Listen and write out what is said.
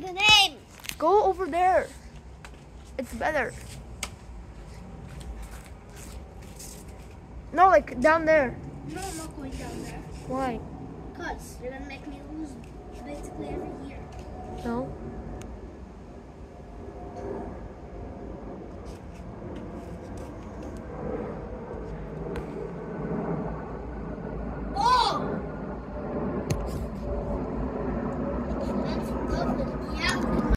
the name. Go over there. It's better. No, like down there. No, I'm not going down there. Why? Cause you're gonna make me lose basically every year. No.